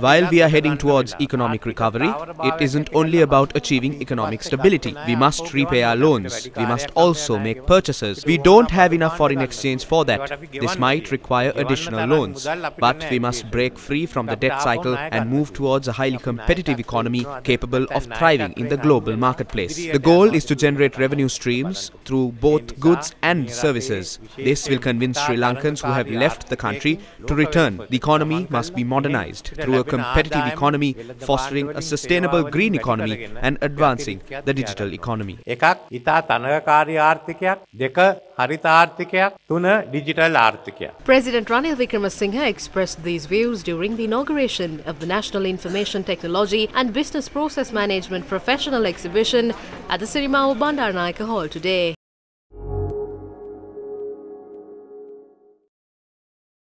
While we are heading towards economic recovery, it isn't only about achieving economic stability. We must repay our loans. We must also make purchases. We don't have enough foreign exchange for that. This might require additional loans. But we must break free from the debt cycle and move towards a highly competitive economy capable of thriving in the global marketplace. The goal is to generate revenue streams through both goods and services. This will convince Sri Lankans who have left the country to return, the economy must be modernized through a competitive economy, fostering a sustainable green economy and advancing the digital economy. President Ranil Wickremesinghe expressed these views during the inauguration of the National Information Technology and Business Process Management Professional Exhibition at the Cinema Bandaranaike Hall today.